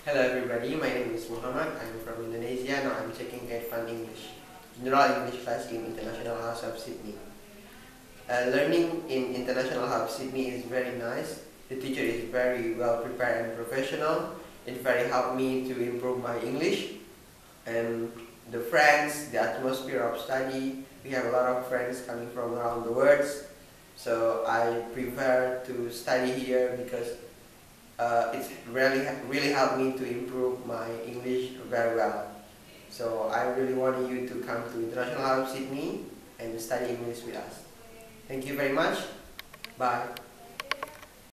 Hello everybody, my name is Muhammad. I'm from Indonesia. Now I'm taking Advanced English, General English class in International House of Sydney. Uh, learning in International House of Sydney is very nice. The teacher is very well prepared and professional. It very helped me to improve my English. And the friends, the atmosphere of study, we have a lot of friends coming from around the world. So I prefer to study here because uh, it's really really helped me to improve my English very well. So I really want you to come to International House Sydney and study English with us. Thank you very much. Bye.